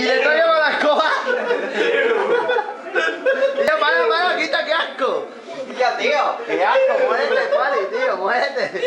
Y le estoy llevando la escoba. Tío, para, para, quita, qué asco. Ya, tío. Qué asco, muérete, Pali, tío, muérete.